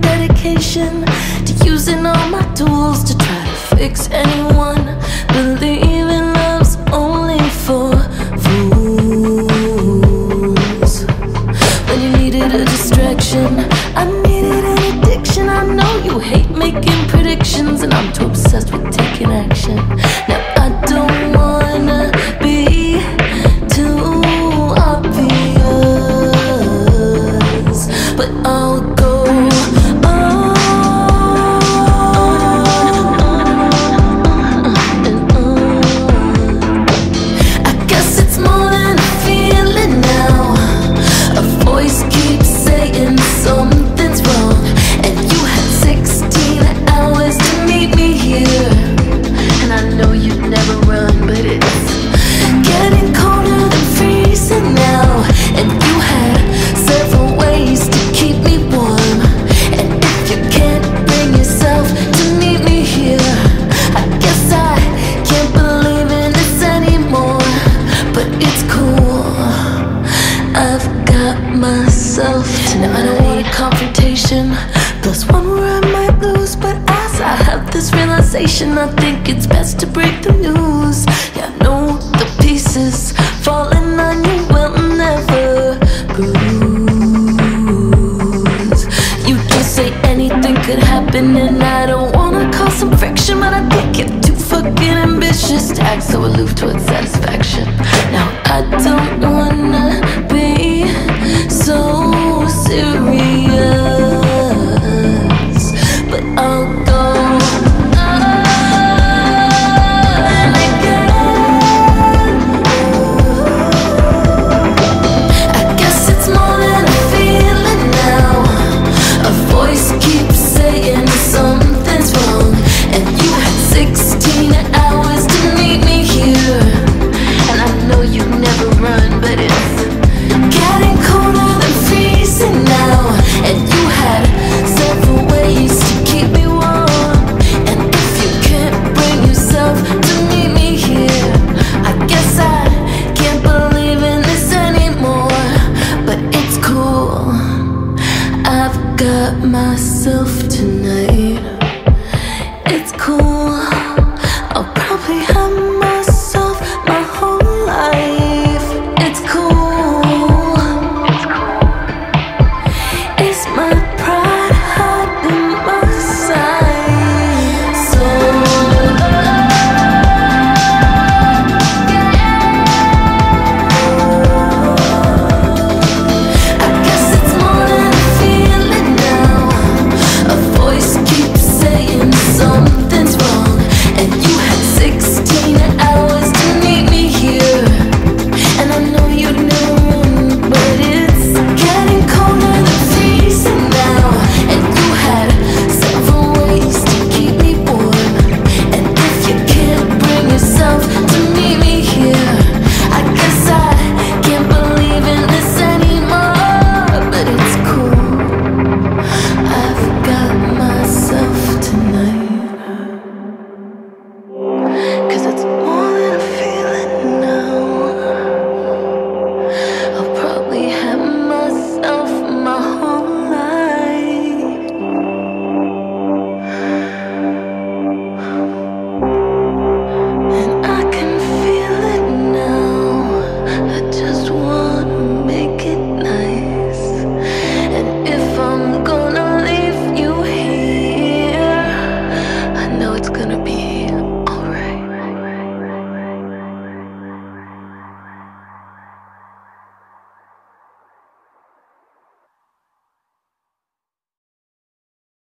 dedication to using all my tools to try to fix anyone. Believing confrontation. Plus one where I might lose But as I have this realization I think it's best to break the news. Yeah, I know the pieces falling on you will never bruise. You just say anything could happen And I don't wanna cause some friction But I think you're too fucking ambitious To act so aloof towards satisfaction. Now I don't wanna got myself tonight.